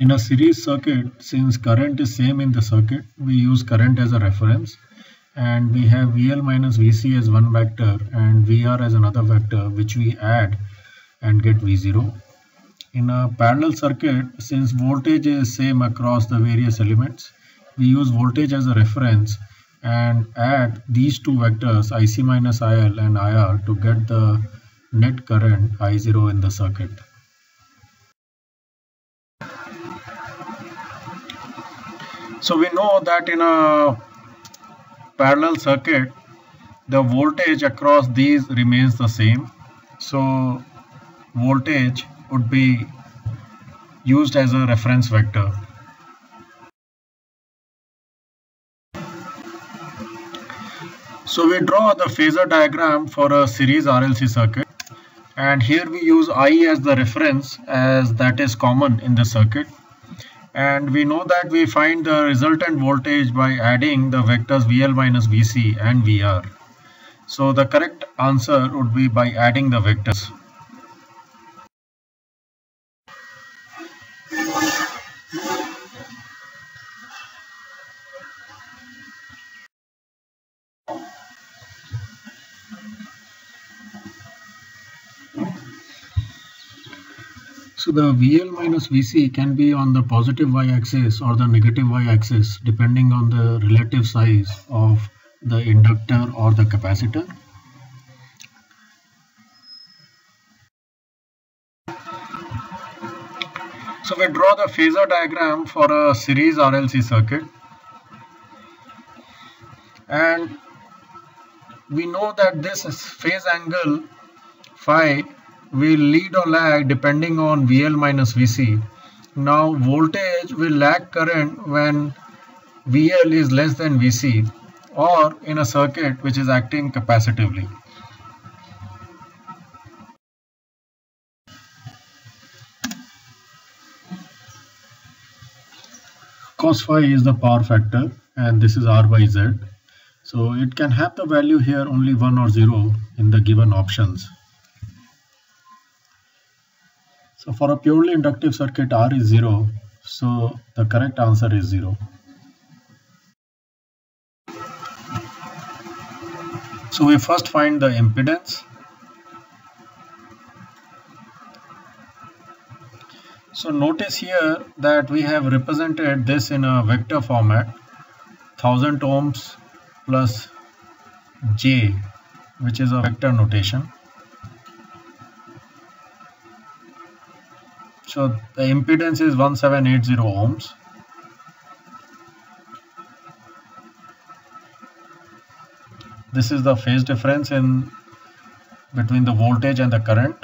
In a series circuit, since current is same in the circuit, we use current as a reference and we have VL minus VC as one vector and VR as another vector which we add and get V0. In a parallel circuit, since voltage is same across the various elements, we use voltage as a reference and add these two vectors IC minus IL and IR to get the net current I0 in the circuit. So we know that in a parallel circuit, the voltage across these remains the same. So voltage would be used as a reference vector. So we draw the phasor diagram for a series RLC circuit and here we use I as the reference as that is common in the circuit and we know that we find the resultant voltage by adding the vectors VL minus VC and VR. So the correct answer would be by adding the vectors. So the VL minus VC can be on the positive y-axis or the negative y-axis depending on the relative size of the inductor or the capacitor. So we draw the phasor diagram for a series RLC circuit and we know that this phase angle phi will lead or lag depending on VL minus VC. Now voltage will lag current when VL is less than VC or in a circuit which is acting capacitively. Cos phi is the power factor and this is R by Z. So it can have the value here only 1 or 0 in the given options. So for a purely inductive circuit, R is 0. So the correct answer is 0. So we first find the impedance. So notice here that we have represented this in a vector format 1000 ohms plus J which is a vector notation. So the impedance is 1780 ohms. This is the phase difference in between the voltage and the current.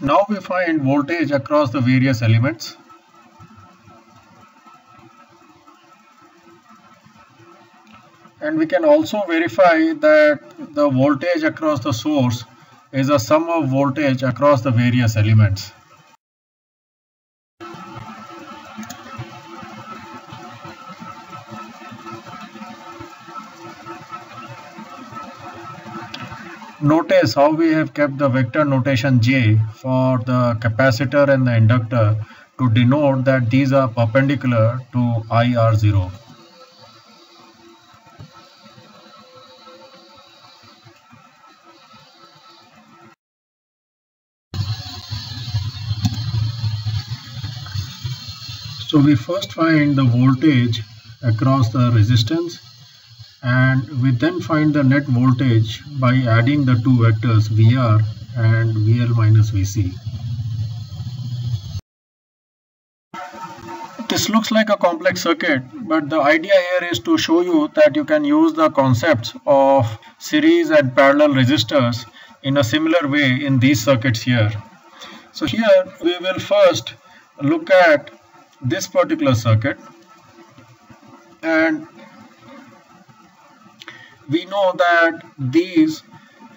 Now we find voltage across the various elements. And we can also verify that the voltage across the source is a sum of voltage across the various elements. Notice how we have kept the vector notation J for the capacitor and the inductor to denote that these are perpendicular to IR0. So we first find the voltage across the resistance and we then find the net voltage by adding the two vectors VR and VL minus VC. This looks like a complex circuit but the idea here is to show you that you can use the concepts of series and parallel resistors in a similar way in these circuits here. So here we will first look at this particular circuit. And we know that these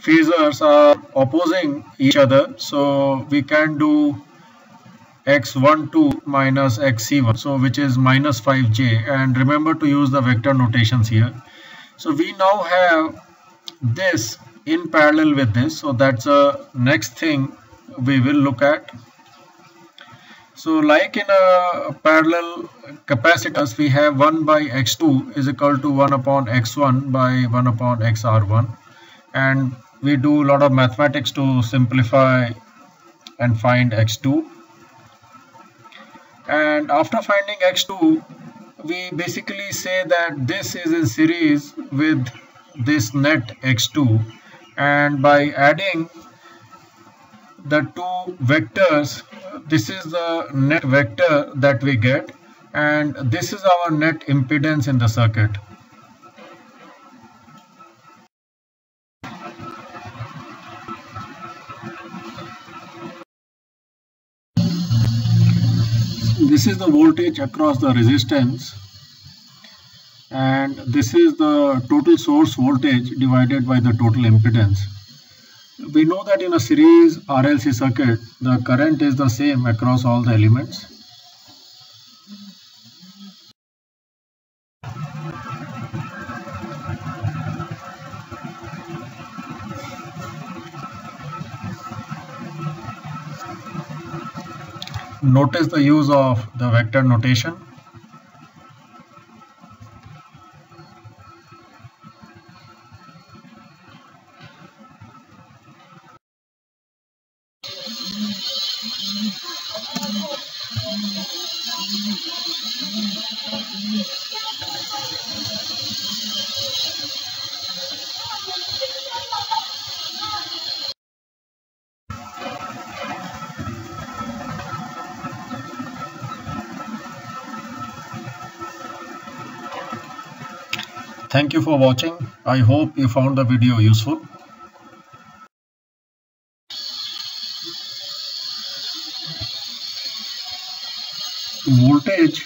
phasors are opposing each other. So we can do x12 minus xc1 so which is minus 5j and remember to use the vector notations here. So we now have this in parallel with this. So that's the next thing we will look at so like in a parallel capacitors we have 1 by x2 is equal to 1 upon x1 by 1 upon xr1 and we do a lot of mathematics to simplify and find x2 and after finding x2 we basically say that this is in series with this net x2 and by adding the two vectors this is the net vector that we get and this is our net impedance in the circuit this is the voltage across the resistance and this is the total source voltage divided by the total impedance. We know that in a series RLC circuit the current is the same across all the elements. Notice the use of the vector notation Thank you for watching. I hope you found the video useful. Voltage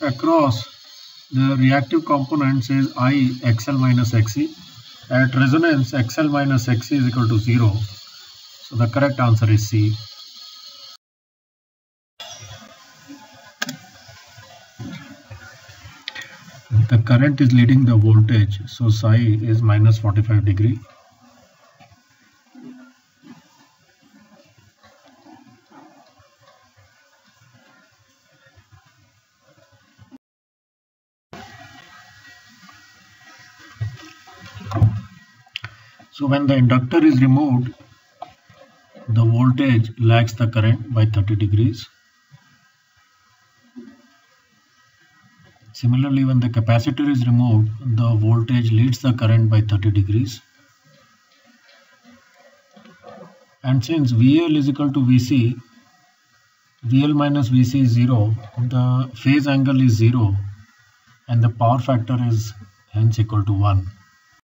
across the reactive components is I XL minus XC. At resonance, XL minus XC is equal to 0. So the correct answer is C. the current is leading the voltage so psi is minus 45 degree. So when the inductor is removed the voltage lags the current by 30 degrees Similarly, when the capacitor is removed, the voltage leads the current by 30 degrees. And since VL is equal to VC, VL minus VC is 0, the phase angle is 0 and the power factor is hence equal to 1.